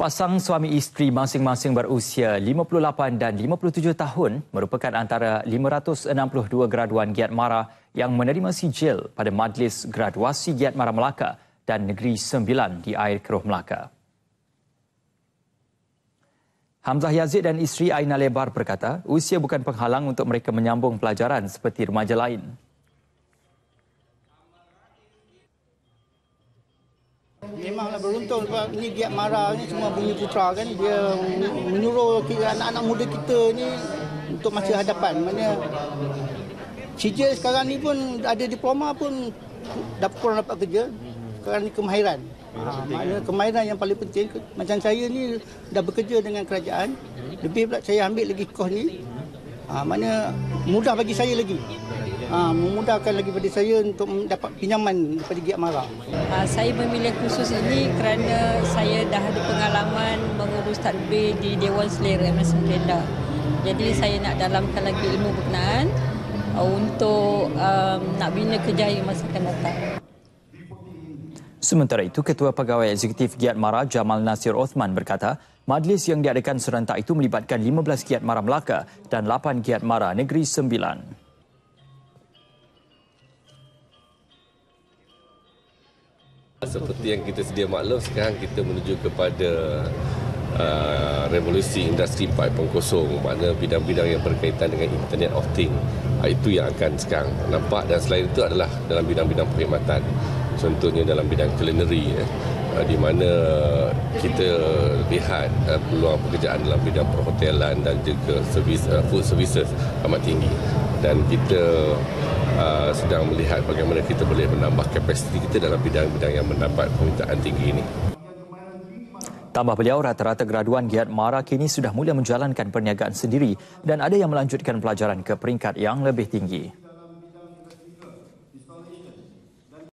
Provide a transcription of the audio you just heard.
Pasang suami isteri masing-masing berusia 58 dan 57 tahun merupakan antara 562 graduan Giat Mara yang menerima sijil pada Majlis Graduasi Giat Mara Melaka dan Negeri Sembilan di Air Keruh Melaka. Hamzah Yazid dan isteri Aina Lebar berkata, usia bukan penghalang untuk mereka menyambung pelajaran seperti remaja lain. Memanglah beruntung sebab ni Giat Mara ni semua Bumi Putra kan. Dia menyuruh anak-anak muda kita ni untuk masa hadapan. Mana CJ sekarang ni pun ada diploma pun dapat kurang dapat kerja. Sekarang ni kemahiran. Ha, maknanya kemahiran yang paling penting. Macam saya ni dah bekerja dengan kerajaan. Lebih pula saya ambil lagi kos ni. Ha, maknanya mudah bagi saya lagi ha, memudahkan lagi pada saya untuk mendapat pinjaman daripada Giat Mara. Ha, saya memilih khusus ini kerana saya dah ada pengalaman mengurus tadbir di Dewan Selera Emerson Kedah. Jadi saya nak dalamkan lagi ilmu berkenaan uh, untuk um, nak bina kejayaan masa akan datang. Sementara itu, Ketua Pegawai Eksekutif Giat Mara Jamal Nasir Osman berkata, majlis yang diadakan serentak itu melibatkan 15 Giat Mara Melaka dan 8 Giat Mara Negeri Sembilan. Seperti yang kita sedia maklum, sekarang kita menuju kepada uh, revolusi industri 4.0 mana bidang-bidang yang berkaitan dengan Internet of Things uh, itu yang akan sekarang nampak. Dan selain itu adalah dalam bidang-bidang perkhidmatan. Contohnya dalam bidang culinary ya, uh, di mana kita lihat uh, peluang pekerjaan dalam bidang perhotelan dan juga servis, uh, food services amat tinggi. Dan kita Uh, sedang melihat bagaimana kita boleh menambah kapasiti kita dalam bidang-bidang yang mendapat permintaan tinggi ini. Tambah beliau, rata-rata graduan Giat Mara kini sudah mula menjalankan perniagaan sendiri dan ada yang melanjutkan pelajaran ke peringkat yang lebih tinggi.